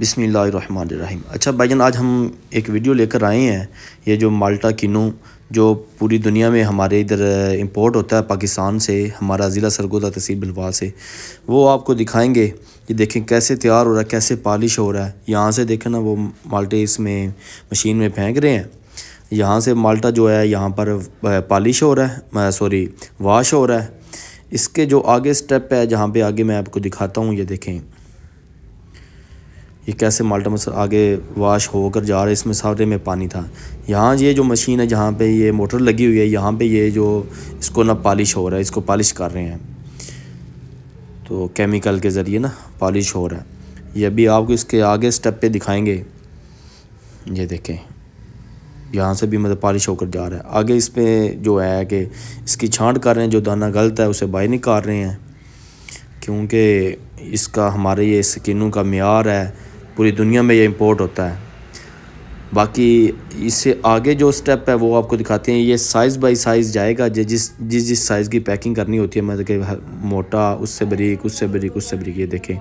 बिसमीम अच्छा भाईजान, आज हम एक वीडियो लेकर आए हैं, ये जो माल्टा किनू जो पूरी दुनिया में हमारे इधर इंपोर्ट होता है पाकिस्तान से, हमारा ज़िला सरगोदा तहसील बिलवा से, वो आपको दिखाएँगे कि देखें कैसे तैयार हो रहा है, कैसे पॉलिश हो रहा है। यहाँ से देखें ना, वो माल्टे इसमें मशीन में फेंक रहे हैं। यहाँ से माल्टा जो है, यहाँ पर पॉलिश हो रहा है सॉरी, वाश हो रहा है। इसके जो आगे स्टेप है, जहाँ पे आगे मैं आपको दिखाता हूँ, ये देखें। ये कैसे माल्टा मसल आगे वाश होकर जा रहा है इसमें सारे में पानी था। यहाँ ये जो मशीन है, जहाँ पे ये मोटर लगी हुई है, यहाँ पे ये जो इसको ना पॉलिश हो रहा है, इसको पॉलिश कर रहे हैं। तो केमिकल के ज़रिए ना पॉलिश हो रहा है। ये अभी आपको इसके आगे स्टेप पे दिखाएँगे। ये देखें। यहाँ से भी मतलब पॉलिश होकर जा रहा है। आगे इस पर जो है कि इसकी छांट कर रहे हैं, जो दाना गलत है, उसे बाहर निकाल रहे हैं। क्योंकि इसका, हमारे ये स्किनों का मैार है पूरी दुनिया में ये इम्पोर्ट होता है। बाकी इससे आगे जो स्टेप है वो आपको दिखाते हैं। ये साइज़ बाय साइज़ जाएगा। जिस जिस जिस साइज़ की पैकिंग करनी होती है मतलब कि मोटा, उससे बरीक उससे बरीक उससे बरीक, ये देखें।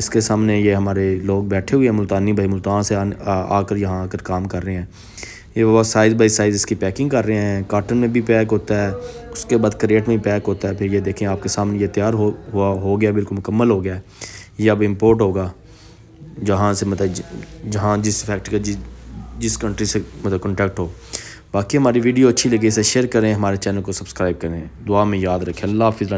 इसके सामने ये हमारे लोग बैठे हुए हैं, मुल्तानी भाई। मुल्तान से आकर यहाँ आकर काम कर रहे हैं। ये वो साइज़ बाई साइज़ इसकी पैकिंग कर रहे हैं। कार्टन में भी पैक होता है। उसके बाद करेट में पैक होता है। फिर ये देखें, आपके सामने ये तैयार हो, हुआ, हो गया। बिल्कुल मुकम्मल हो गया। है ये अब इम्पोर्ट होगा। जहाँ से मतलब जहाँ जिस फैक्ट्री का जिस जिस कंट्री से मतलब कॉन्टैक्ट हो। बाकी हमारी वीडियो अच्छी लगी, इसे शेयर करें, हमारे चैनल को सब्सक्राइब करें। दुआ में याद रखें। अल्लाह हाफिज़